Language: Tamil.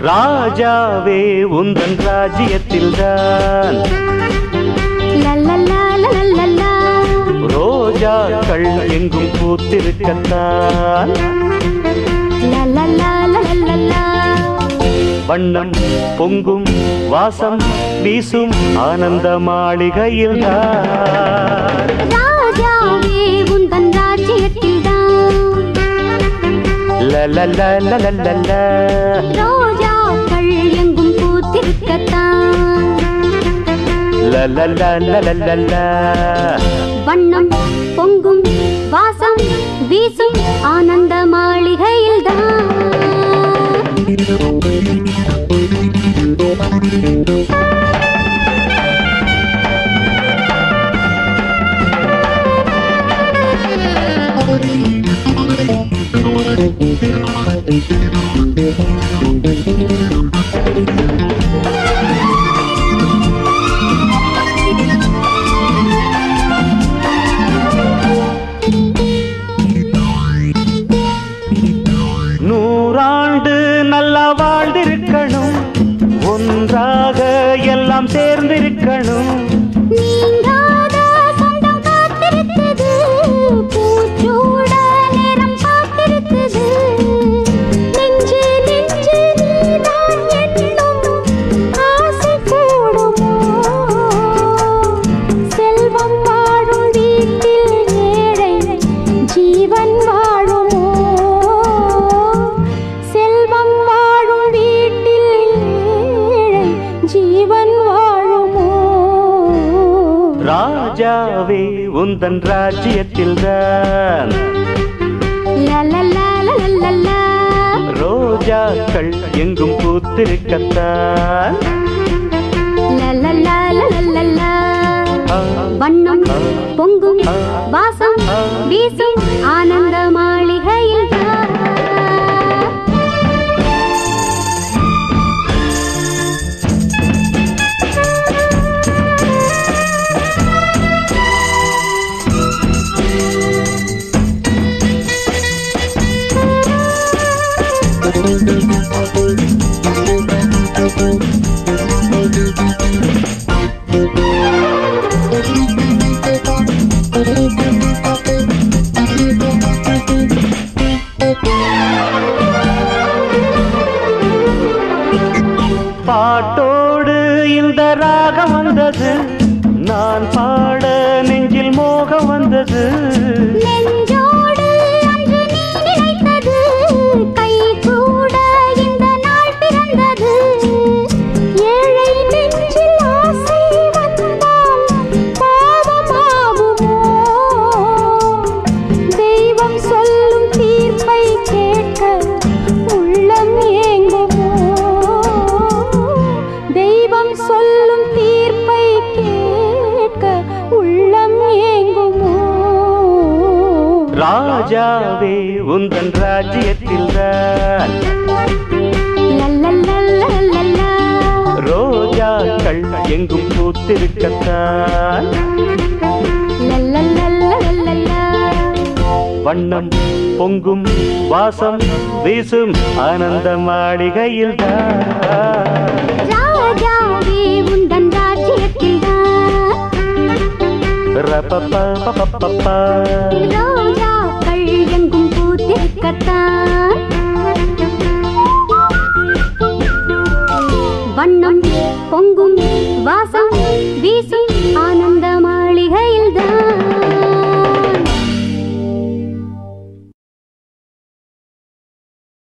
ராஜாவே உந்தன் ராஜ்யத்தில் தான் ரோஜாக்கள் எங்கும் பூத்திருக்கத்தான். வண்ணம் பொங்கும் வாசம் வீசும் ஆனந்த மாளிகையில்தான் ராஜாவே வண்ணம் பொங்கும் வாசம் வீசும் ஆனந்த மாளிகையில்தான். நூறாண்டு ஒன்றாக எல்லாம் சேர்ந்திருக்கணும். ராஜாவே உந்தன் ராஜ்யத்தில்தான் லலலா லலலா ரோஜாக்கள் எங்கும் பூத்திருக்கத்தான் வண்ணம் பொங்கும் வாசம் வீசும் ஆனந்த பாட்டோடு இந்த ராகம் வந்தது. நான் பாட நெஞ்சில் மோகம் வந்தது. ராஜாவே உந்தன் ராஜ்யத்தில்தான் லல்லல்லல்லல்லல்லா. ரோஜாக்கள் எங்கும் பூத்திருக்கத்தான். வண்ணம் பொங்கும் வாசம் வீசும் ஆனந்த மாளிகையில்தான் ராஜாவே